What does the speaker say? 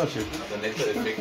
Oh shit. den næste effekt.